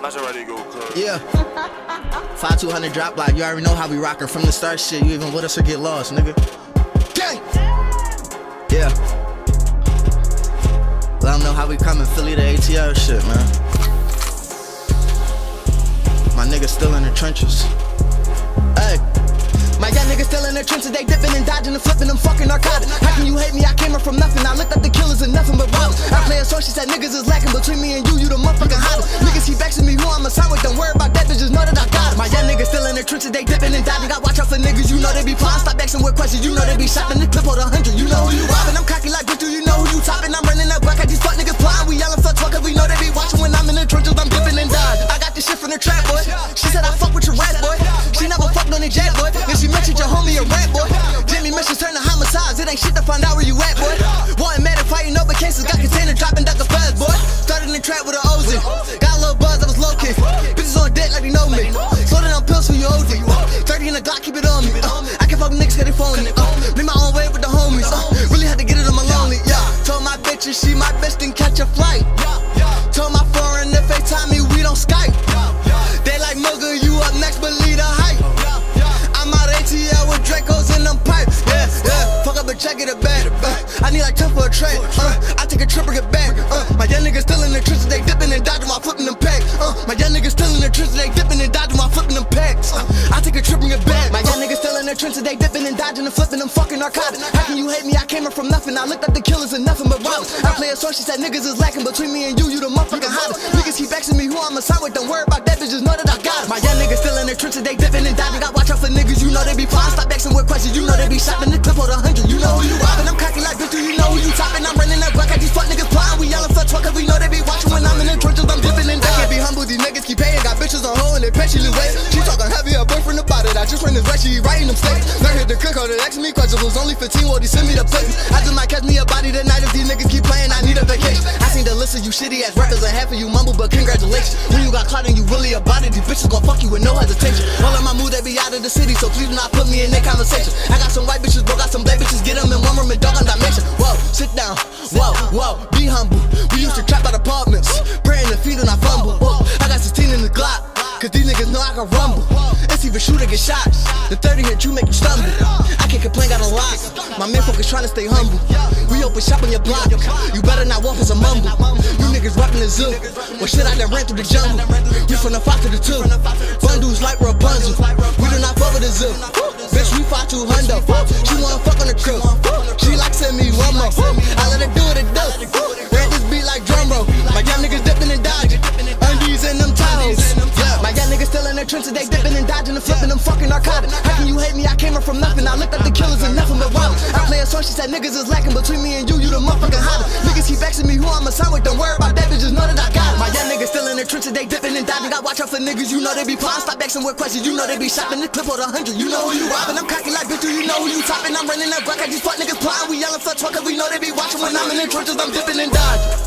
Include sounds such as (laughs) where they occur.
Maserati go cuz. Yeah. (laughs) 5200 drop block, you already know how we rockin' from the start shit. You even with us or get lost, nigga. Gang! Yeah. Let them know how we coming, Philly to ATL shit, man. My niggas still in the trenches. Hey. My young niggas still in the trenches, they dipping and dodging and flipping them fucking narcotics. How can you hate me? I came up from nothing. I looked at the killers and nothing but robbers. I play a song, she said niggas is lacking between me and you, you the motherfucking hottest. Keep vexing me, who I'm a sign with, don't worry about that, bitch, just know that I got. My young niggas still in the trenches, they dipping and dodging. Got watch out for niggas, you know they be plotting. Stop vexing with questions, you know they be shopping. The clip on the hundred, you know who you robbing. I'm cocky like bitch, do you know who you topping? I'm running up back, I just fuck niggas plotting. We yelling fuck fuck, cause we know they be watching when I'm in the trenches, I'm dipping and dodging. I got this shit from the trap, boy. She said I fuck with your rap, boy. She never fucked on the jet, boy. And she mentioned your homie a rat, boy. Jimmy missions turn to homicides. It ain't shit to find out where you at, boy. Mad at fighting over cases. Got container dropping duck a fast, boy. Started in the trap with a 30 in the Glock, keep it on me. Uh, I can fuck niggas, cause they phone me. Uh, made my own way with the homies. Uh, really had to get it on my lonely. Yeah. Told my bitches she my best and catch a flight. Told my foreign if they time me, we don't Skype. They like Mugga, you up next, but lead a hype. I'm out ATL with Dracos in them pipes. Yeah, yeah. Fuck up a check it a bag. Uh, I need like 10 for a trade. They dipping and dodging and flipping them fucking narcotics. How can you hate me? I came up from nothing. I looked at the killers and nothing but robbers. I play a song, she said niggas is lacking between me and you, you the motherfucking hottest. Niggas keep vexing me, who I'm a sign with, don't worry about that, bitch, just know that I got it. My young niggas still in the trenches, they dipping and dodging. Got watch out for niggas, you know they be plotting. Stop vexing with questions, you know they be shopping. The clip on the hundred, you know who you robbing. I'm cocky like bitch, do you know who you topping? I'm about it. I just ran this right, she writing them statements. Learn hit the cook, her asking me questions. Was only 15, well, they send me the plates. I just might catch me a body tonight if these niggas keep playing. I need a vacation. I seen the list of you shitty ass rappers and half of you mumble, but congratulations. When you got caught and you really about it, these bitches gon' fuck you with no hesitation. All of my moves, they be out of the city, so please do not put me in that conversation. I got some white bitches, bro, got some black bitches, get them in one room and dog on dimension. Whoa, sit down, whoa, whoa, be humble. We used to trap out apartments, praying the feet and I fumble. Whoa, I got 16 in the Glock. Cause these niggas know I can rumble. It's even shoot or get shot. The 30 hit you make you stumble. I can't complain, got a lot. My man focus trying to stay humble. We open shop on your block. You better not walk as a mumble. You niggas rapping the zoo. Well shit, I done ran through the jungle. We from the five to the two. Bundles the trenches. They dipping and dodging and flipping them fucking narcotics. How can you hate me? I came up from nothing. I looked at the killers and nothing but robbers. I play a song. She said niggas is lacking between me and you. You the motherfucking hottest. Niggas keep vexing me. Who I'm a sign with? Don't worry about that. Bitch, just know that I got it. My young niggas still in the trenches. They dipping and dodging. I watch out for niggas. You know they be plotting. Stop vexing with questions. You know they be shopping. The clip on the hundred. You know who you robbing. I'm cocky like bitch. Do you know who you topping? I'm running that block. I just fuck niggas plotting. We yelling fuck truck. Cause we know they be watching when I'm in the trenches. I'm dipping and dodging.